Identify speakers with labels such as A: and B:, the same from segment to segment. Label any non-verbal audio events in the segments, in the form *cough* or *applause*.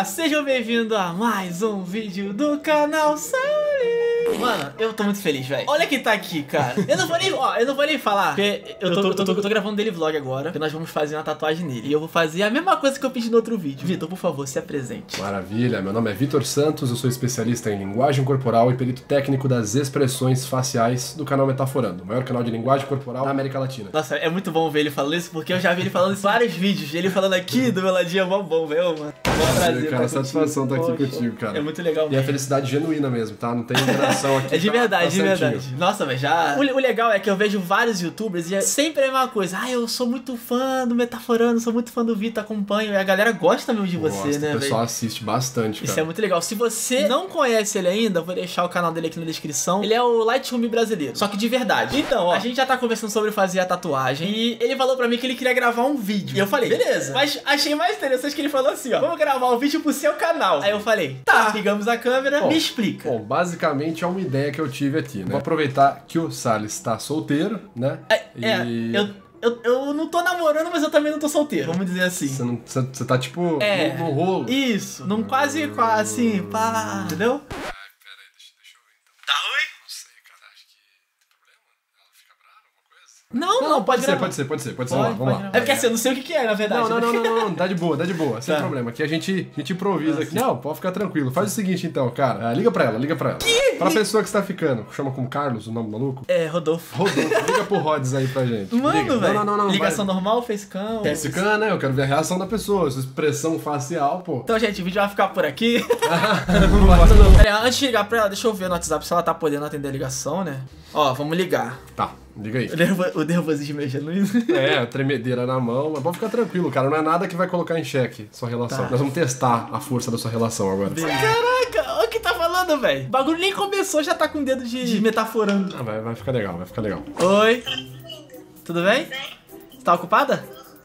A: galera, sejam bem-vindos a mais um vídeo do canal Sally. Mano, eu tô muito feliz, velho. Olha quem tá aqui, cara. Eu não vou nem, ó, eu não vou nem falar, porque eu tô, eu tô, eu tô, eu tô gravando dele vlog agora, que nós vamos fazer uma tatuagem nele. E eu vou fazer a mesma coisa que eu pedi no outro vídeo. Vitor, por favor, se apresente.
B: Maravilha, meu nome é Vitor Santos, eu sou especialista em linguagem corporal e perito técnico das expressões faciais do canal Metaforando, o maior canal de linguagem corporal da América Latina.
A: Nossa, é muito bom ver ele falando isso, porque eu já vi ele falando isso em vários vídeos. Ele falando aqui do meu ladinho é mó bom, velho, mano. Prazer.
B: cara,
A: tá
B: satisfação
A: contigo.
B: tá aqui
A: Poxa,
B: contigo, cara.
A: É muito legal
B: E a
A: mesmo.
B: felicidade genuína mesmo, tá? Não tem enganação aqui.
A: É de
B: tá-
A: verdade,
B: tá
A: de
B: certinho.
A: verdade. Nossa, velho, já. O, o legal é que eu vejo vários youtubers e é sempre a mesma coisa. Ah, eu sou muito fã do Metaforando, sou muito fã do Vitor, acompanho. E a galera gosta mesmo de você,
B: Gosta,
A: né,
B: O pessoal
A: velho?
B: assiste bastante,
A: Isso é
B: cara.
A: muito legal. Se você não conhece ele ainda, eu vou deixar o canal dele aqui na descrição. Ele é o Lightroom brasileiro, só que de verdade. Então, ó, a gente já tá conversando sobre fazer a tatuagem e ele falou pra mim que ele queria gravar um vídeo. E eu falei, beleza. Mas achei mais interessante que ele falou assim, ó, vamos gravar um vídeo pro seu canal. Aí eu falei, tá, ligamos a câmera,
B: Bom,
A: me explica.
B: Bom, basicamente é uma ideia que eu tive aqui, né? Vou aproveitar que o Salles está solteiro, né?
A: É,
B: E-
A: eu, eu, eu não tô namorando, mas eu também não tô solteiro. Vamos dizer assim.
B: Você, não, você, você tá tipo
A: É.
B: no, no rolo.
A: Isso, num quase, quase assim, pá, entendeu? Tá ruim?
B: Não sei, cara. Acho que tem problema? Ela fica brava, coisa?
A: Não, não,
B: pode ser, pode ser, pode ser, pode ser.
A: Pode,
B: Vamos lá, vamos
A: pode
B: lá.
A: gravar. É porque assim, eu não sei o que, que é, na verdade.
B: Não, não,
A: né?
B: não, não, não, dá de boa, dá de boa, sem *laughs*
A: Tá.
B: problema. Aqui a gente, a gente improvisa aqui. Não, pode ficar tranquilo. Faz o seguinte então, cara. Ah, liga pra ela, liga pra ela. Pra pessoa que está ficando. Chama como Carlos, o nome do maluco.
A: É, Rodolfo.
B: Rodolfo, liga pro Rods aí pra gente.
A: Mano, velho.
B: Não, não, não, não.
A: Ligação
B: vai.
A: normal, facecam.
B: Cara, né? Eu quero ver a reação da pessoa, sua expressão facial, pô.
A: Então, gente, o vídeo vai ficar por aqui. *laughs*
B: não não.
A: Pera antes de ligar pra ela, deixa eu ver no WhatsApp se ela tá podendo atender a ligação, né? Ó, vamos ligar.
B: Tá, liga aí.
A: O, nervo, o nervosismo é genuíno.
B: É, tremedeira na mão, mas pode ficar tranquilo, cara. Não é nada que vai colocar em xeque sua relação.
A: Tá.
B: Nós vamos testar a força da sua relação agora.
A: Caraca, tá falando, velho. O bagulho nem começou, já tá com o dedo de, de metaforando.
B: Ah, vai, vai ficar legal, vai ficar legal.
A: Oi. Tudo bem? Você tá ocupada?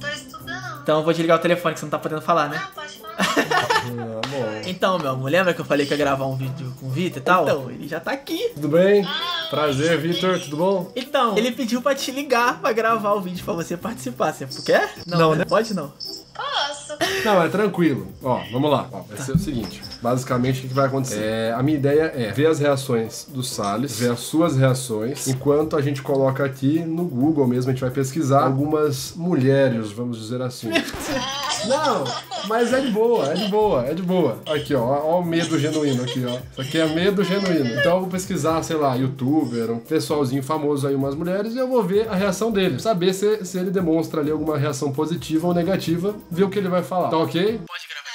C: Tô estudando.
A: Então eu vou desligar o telefone que você não tá podendo falar, né?
C: Não, pode falar.
B: Ah.
A: Então, meu amor, lembra que eu falei que ia gravar um vídeo com o Vitor e tal? Então, ele já tá aqui.
B: Tudo bem? Prazer, Vitor, tudo bom?
A: Então, ele pediu pra te ligar pra gravar o vídeo pra você participar. Você quer? Não, né? Pode não.
C: Posso.
B: Não, é tranquilo. Ó, vamos lá. Ó, vai ser o seguinte. Basicamente, o que que vai acontecer? É, a minha ideia é ver as reações do Salles, ver as suas reações, enquanto a gente coloca aqui no Google mesmo, a gente vai pesquisar algumas mulheres, vamos dizer assim. *laughs* Não, mas é de boa, é de boa, é de boa. Aqui, ó, ó o medo genuíno aqui, ó. Isso aqui é medo genuíno. Então eu vou pesquisar, sei lá, youtuber, um pessoalzinho famoso aí, umas mulheres, e eu vou ver a reação dele. Saber se, se ele demonstra ali alguma reação positiva ou negativa, ver o que ele vai falar. Tá ok?
A: Pode gravar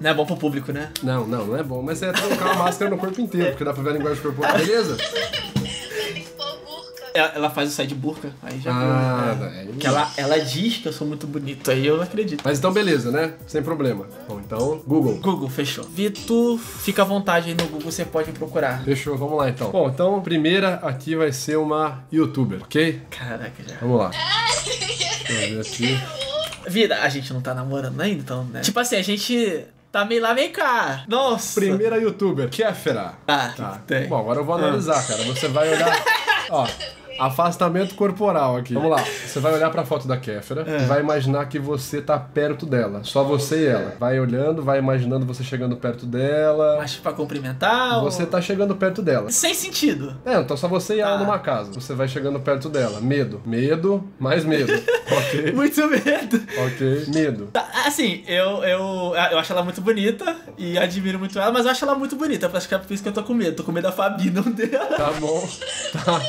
A: não. É bom pro público, né?
B: Não, não, não é bom, mas é trocar a máscara no corpo inteiro, porque dá pra ver a linguagem corporal. Beleza? *laughs*
C: Pôr burca.
A: Ela, ela faz o sai de burca, aí já
B: Ah,
A: viu, né?
B: é.
A: Que ela, ela diz que eu sou muito bonito, aí eu não acredito.
B: Mas então beleza, né? Sem problema. Bom, então, Google.
A: Google, fechou. Vitor, fica à vontade aí no Google, você pode procurar.
B: Fechou, vamos lá então. Bom, então, a primeira aqui vai ser uma youtuber, ok?
A: Caraca, já.
B: Vamos lá. *laughs* Eu ver aqui.
A: Vida, a gente não tá namorando ainda, então, né? Tipo assim, a gente tá meio lá, vem cá. Nossa.
B: Primeira youtuber, Kéfera.
A: Ah,
B: Tá.
A: tem.
B: Bom, agora eu vou analisar, cara. Você vai olhar. *laughs* Ó. Afastamento corporal aqui. Vamos lá. Você vai olhar pra foto da Kéfera
A: É.
B: e vai imaginar que você tá perto dela. Só você e ela. Vai olhando, vai imaginando você chegando perto dela.
A: Mas pra cumprimentar
B: Você
A: ou...
B: tá chegando perto dela.
A: Sem sentido.
B: É, então só você e ela
A: Tá.
B: numa casa. Você vai chegando perto dela. Medo. Medo, mais medo. *laughs* ok?
A: Muito medo.
B: Ok. Medo.
A: Tá, Assim, eu, eu, eu acho ela muito bonita e admiro muito ela, mas eu acho ela muito bonita. Acho que é por isso que eu tô com medo. Tô com medo da Fabi, não dela.
B: Tá bom. *laughs* Tá.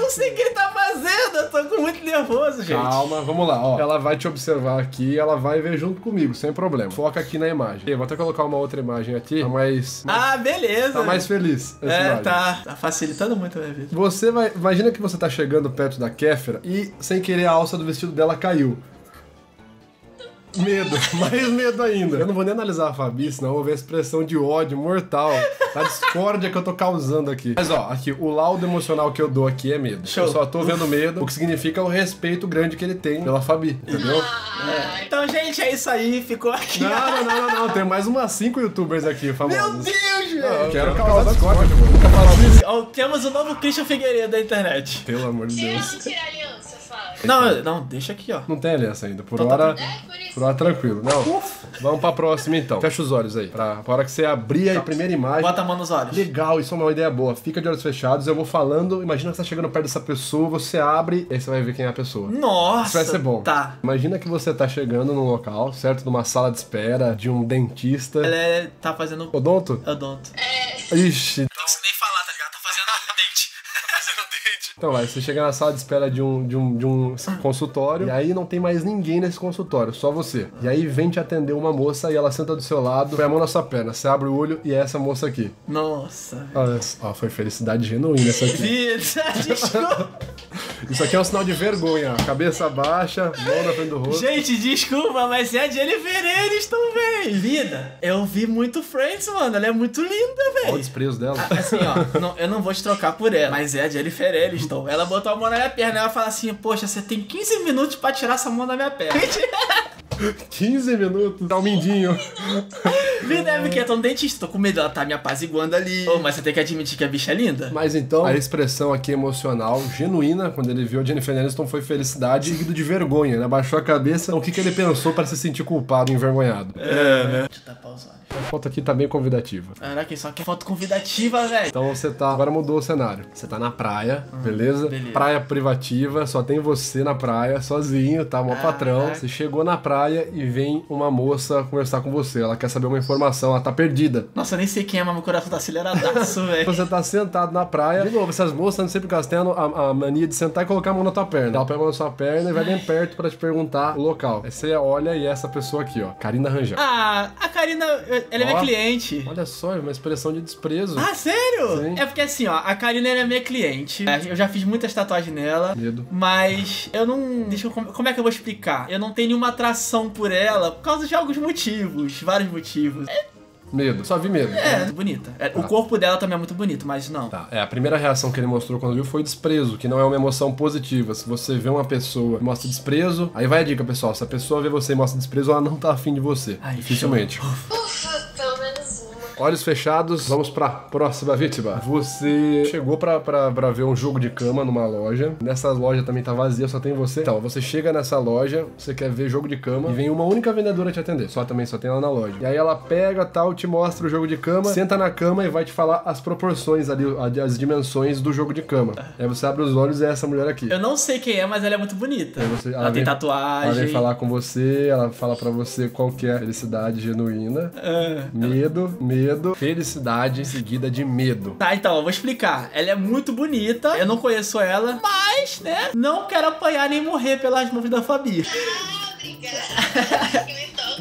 A: Eu não sei o que ele tá fazendo. Eu tô com muito nervoso, gente.
B: Calma, vamos lá, ó. Ela vai te observar aqui, ela vai ver junto comigo, sem problema. Foca aqui na imagem. Eu vou até colocar uma outra imagem aqui, tá mais,
A: Ah, beleza.
B: tá mais feliz. essa
A: É,
B: imagem.
A: tá. Tá facilitando muito a minha vida.
B: Você vai. Imagina que você tá chegando perto da Kéfera e, sem querer, a alça do vestido dela caiu. Medo, *laughs* mais medo ainda. Eu não vou nem analisar a Fabi, senão eu vou ver a expressão de ódio mortal, a discórdia que eu tô causando aqui. Mas ó, aqui, o laudo emocional que eu dou aqui é medo.
A: Show.
B: Eu só tô vendo medo, o que significa o respeito grande que ele tem pela Fabi, entendeu?
A: É. Então, gente, é isso aí. Ficou aqui.
B: Não, não, não, não, não. Tem mais umas cinco youtubers aqui famosos.
A: Meu Deus, velho.
B: Eu quero causar discórdia, mano.
A: Temos o novo Christian Figueiredo da internet.
B: Pelo amor de
C: Se eu
B: Deus.
C: não tirar aliança, fala.
A: Não, não, deixa aqui, ó.
B: Não tem aliança ainda. Por
A: Então tá
B: hora.
C: É, por isso.
B: Por hora tranquilo. Não. Vamos pra próxima então. Fecha os olhos aí. Pra, pra hora que você abrir a primeira imagem.
A: Bota a mão nos olhos.
B: Legal, isso é uma ideia boa. Fica de olhos fechados, eu vou falando. Imagina que você tá chegando perto dessa pessoa, você abre, e aí você vai ver quem é a pessoa.
A: Nossa.
B: Isso vai ser bom.
A: Tá.
B: Imagina que você tá chegando num local, certo? Numa sala de espera de um dentista.
A: Ela é, tá fazendo
B: Odonto?
A: odonto.
B: Ixi. Então, vai, você chega na sala de espera de um, de um, de um consultório, e aí não tem mais ninguém nesse consultório, só você. E aí vem te atender uma moça e ela senta do seu lado, põe a mão na sua perna, você abre o olho e é essa moça aqui.
A: Nossa.
B: Olha, ó, foi felicidade genuína essa aqui.
A: Vida, *laughs* desculpa.
B: Isso aqui é um sinal de vergonha, ó. cabeça baixa, mão na frente do rosto.
A: Gente, desculpa, mas é a Jennifer Aniston, véi. Vida, eu vi muito Friends, mano. Ela é muito linda,
B: Olha o
A: véi.
B: desprezo dela.
A: Assim, ó, não- eu não vou te trocar por ela, mas é a Jennifer Aniston. Ela botou a mão na minha perna e ela fala assim: Poxa, você tem 15 minutos pra tirar essa mão da minha perna. *laughs*
B: 15 minutos, dá um mindinho. *laughs*
A: Vida, é porque eu tô no dentista, tô com medo, ela tá me apaziguando ali. Ô, mas você tem que admitir que a bicha é linda.
B: Mas então, a expressão aqui emocional, genuína, quando ele viu a Jennifer Aniston, foi felicidade seguido de vergonha. Ele abaixou a cabeça. O que, que ele pensou para se sentir culpado e envergonhado?
A: É, né? Deixa eu tapar os olhos.
B: A foto aqui tá bem convidativa.
A: Caraca, só que foto convidativa, velho.
B: Então você tá. Agora mudou o cenário. Você tá na praia, beleza?
A: beleza.
B: Praia privativa, só tem você na praia, sozinho, tá? Mó patrão.
A: Caraca.
B: Você chegou na praia e vem uma moça conversar com você. Ela quer saber uma informação, ela tá perdida.
A: Nossa, eu nem sei quem é, mas meu coração tá aceleradaço, *laughs* velho.
B: Você tá sentado na praia. De novo, essas moças sempre têm a, a mania de sentar e colocar a mão na tua perna. Ela pega a mão na sua perna e vai bem perto pra te perguntar o local. Aí você olha e é essa pessoa aqui, ó. Karina Rangel.
A: Ah, a Karina, ela é minha
B: Ó.
A: cliente.
B: Olha só, é uma expressão de desprezo.
A: Ah, sério?
B: Sim.
A: É porque assim, ó, a Karina é minha cliente. Eu já fiz muitas tatuagens nela.
B: Medo.
A: Mas eu não. Deixa eu. Como é que eu vou explicar? Eu não tenho nenhuma atração por ela por causa de alguns motivos. Vários motivos. *laughs*
B: Medo. Só vi medo.
A: é bonita. É, O corpo dela também é muito bonito, mas não.
B: Tá, é, a primeira reação que ele mostrou quando viu foi desprezo, que não é uma emoção positiva. Se você vê uma pessoa e mostra desprezo, aí vai a dica, pessoal. Se a pessoa vê você e mostra desprezo, ela não tá afim de você.
A: Ai,
B: Dificilmente. Olhos fechados, vamos pra próxima vítima. Você chegou pra, pra, pra ver um jogo de cama numa loja. Nessa loja também tá vazia, só tem você. Então, você chega nessa loja, você quer ver jogo de cama e vem uma única vendedora te atender. Só também só tem ela na loja. E aí ela pega tal, te mostra o jogo de cama, senta na cama e vai te falar as proporções ali, as dimensões do jogo de cama. Aí você abre os olhos e é essa mulher aqui.
A: Eu não sei quem é, mas ela é muito bonita.
B: Você-
A: ela, tem
B: vem-
A: tatuagem.
B: Ela vem falar com você, ela fala pra você qual que é a felicidade genuína. Medo, medo, felicidade seguida de medo.
A: Tá, então, eu vou explicar. Ela é muito bonita, eu não conheço ela, mas, né, não quero apanhar nem morrer pelas mãos da Fabi.
C: Ah, *laughs* obrigada.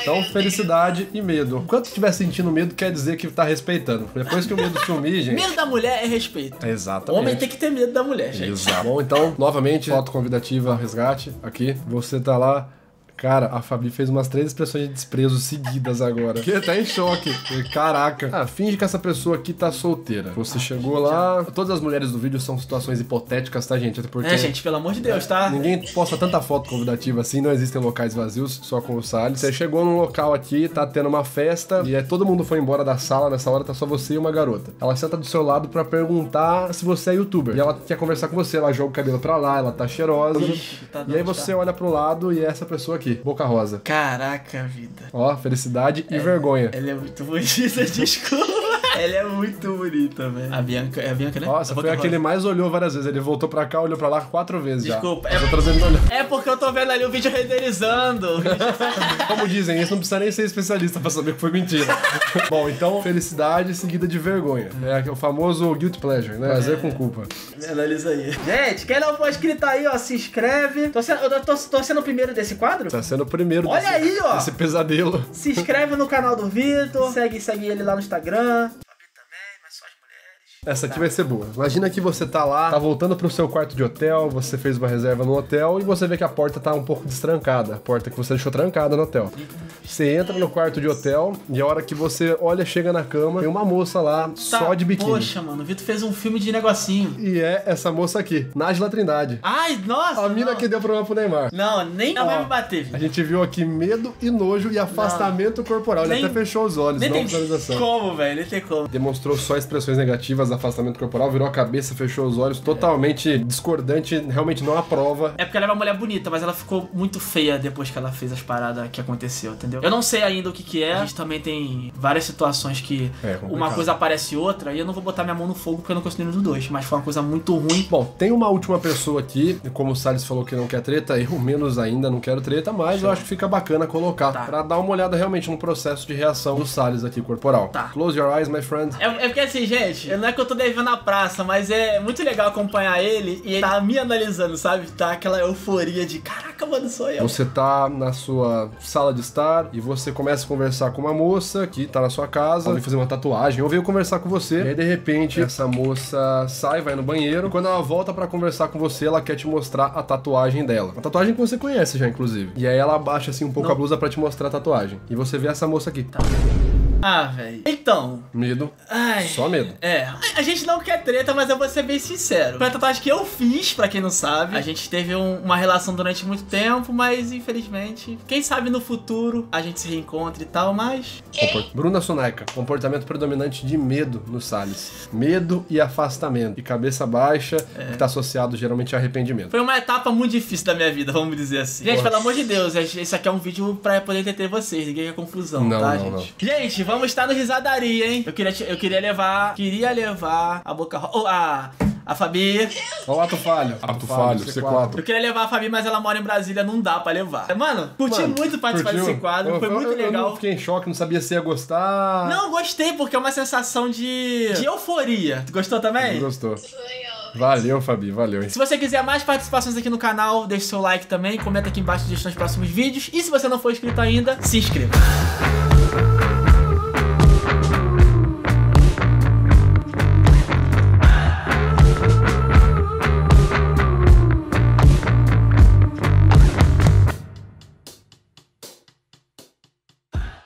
B: Então, felicidade e medo. Enquanto estiver sentindo medo, quer dizer que tá respeitando. Depois que o medo sumir, gente.
A: Medo da mulher é respeito. O
B: Exatamente.
A: homem tem que ter medo da mulher, gente.
B: Exato. Bom, então, novamente, foto convidativa resgate aqui. Você tá lá. Cara, a Fabi fez umas três expressões de desprezo seguidas agora. Que tá em choque. Caraca. Ah, finge que essa pessoa aqui tá solteira. Você chegou lá. Todas as mulheres do vídeo são situações hipotéticas, tá, gente? Até porque.
A: É, gente, pelo amor de Deus, tá?
B: Ninguém posta tanta foto convidativa assim, não existem locais vazios, só com o Salles. Você chegou num local aqui, tá tendo uma festa, e é, todo mundo foi embora da sala, nessa hora tá só você e uma garota. Ela senta do seu lado pra perguntar se você é youtuber. E ela quer conversar com você, ela joga o cabelo pra lá, ela tá cheirosa.
A: Ixi, tá
B: e aí você
A: tá.
B: olha pro lado e é essa pessoa aqui, boca rosa.
A: Caraca, vida.
B: Ó, felicidade e vergonha.
A: Ela é muito bonita, *laughs* desculpa. Ela é muito bonita, velho. A Bianca, é a Bianca, né?
B: Nossa,
A: A
B: foi a que ele mais olhou várias vezes. Ele voltou pra cá, olhou pra lá quatro vezes
A: Desculpa,
B: já.
A: é-
B: olhou.
A: É porque eu tô vendo ali o vídeo renderizando. *laughs*
B: Como dizem, isso não precisa nem ser especialista pra saber que foi mentira. *laughs* Bom, então, felicidade seguida de vergonha. É o famoso guilt pleasure, né? Prazer com culpa.
A: Analisa aí. Gente, quem não for inscrito aí, ó, se inscreve. Tô sendo, eu tô, tô sendo o primeiro desse quadro?
B: Tá sendo o primeiro
A: Olha
B: desse,
A: aí, ó.
B: desse pesadelo.
A: Se inscreve no canal do Vitor. Segue, segue ele lá no Instagram.
B: Essa aqui vai ser boa. Imagina que você tá lá, tá voltando pro seu quarto de hotel, você fez uma reserva no hotel e você vê que a porta tá um pouco destrancada. A porta que você deixou trancada no hotel. Você entra no quarto de hotel e a hora que você olha, chega na cama, tem uma moça lá, só de biquíni.
A: Tá, Poxa, mano, o Vitor fez um filme de negocinho.
B: E é essa moça aqui, Nájila Trindade.
A: Ai, nossa!
B: A mina
A: não.
B: que deu problema pro Neymar.
A: Não, nem não vai me bater.
B: A gente viu aqui medo e nojo e afastamento corporal. Ele
A: Nem-
B: até fechou os olhos,
A: Nem
B: não
A: tem
B: visualização.
A: como, velho, nem tem como.
B: Demonstrou só expressões negativas, afastamento corporal, virou a cabeça, fechou os olhos, totalmente discordante, realmente não aprova.
A: É porque ela é uma mulher bonita, mas ela ficou muito feia depois que ela fez as paradas que aconteceu, entendeu? Eu não sei ainda o que que é. A gente também tem várias situações que
B: É, complicado.
A: uma coisa aparece outra e eu não vou botar minha mão no fogo porque eu não consigo nenhum dos dois. Mas foi uma coisa muito ruim.
B: Bom, tem uma última pessoa aqui, e como o Salles falou que não quer treta, eu menos ainda não quero treta, mas eu acho que fica bacana colocar
A: Tá.
B: pra dar uma olhada realmente no processo de reação do Salles aqui corporal.
A: Tá.
B: Close your eyes, my friend.
A: É, é porque assim, gente, não é que eu tô devendo na praça, mas é muito legal acompanhar ele e ele tá me analisando, sabe? Tá aquela euforia de caraca, mano, sou eu.
B: Você tá na sua sala de estar e você começa a conversar com uma moça que tá na sua casa, veio fazer uma tatuagem, ou veio conversar com você, e aí de repente essa moça sai, vai no banheiro, e quando ela volta pra conversar com você, ela quer te mostrar a tatuagem dela. Uma tatuagem que você conhece já, inclusive. E aí ela abaixa assim um pouco
A: Não.
B: a blusa pra te mostrar a tatuagem. E você vê essa moça aqui.
A: Ah, velho. Então,
B: Medo.
A: ai.
B: Só medo.
A: É, a gente não quer treta, mas eu vou ser bem sincero. Foi a tatuagem que eu fiz, pra quem não sabe. A gente teve um- uma relação durante muito tempo, mas infelizmente, quem sabe no futuro a gente se reencontra e tal, mas.
B: Comport- Bruna Soneca, comportamento predominante de medo no Salles. Medo e afastamento. E cabeça baixa, que tá associado geralmente a arrependimento.
A: Foi uma etapa muito difícil da minha vida, vamos dizer assim. Gente, pelo amor de Deus, esse aqui é um vídeo pra poder entreter vocês, ninguém quer confusão,
B: Não,
A: tá,
B: não,
A: gente? Gente, vamos estar no risadaria, hein? Eu queria, eu queria levar. Queria levar a boca. ro- Oh, a. A Fabi.
B: Ó o ato falho. Ato falho, C4.
A: Eu queria levar a Fabi, mas ela mora em Brasília, não dá pra levar. Mano, curti
B: Mano,
A: muito participar
B: curtiu?
A: desse quadro,
B: Eu-
A: foi
B: eu-
A: muito
B: eu-
A: legal.
B: Eu fiquei em choque, não sabia se ia gostar.
A: Não, gostei, porque é uma sensação de. de euforia. Tu gostou também?
B: Gostou. Valeu, Fabi, valeu. hein?
A: Se você quiser mais participações aqui no canal, deixe seu like também, comenta aqui embaixo sugestões de próximos vídeos. E se você não for inscrito ainda, se inscreva.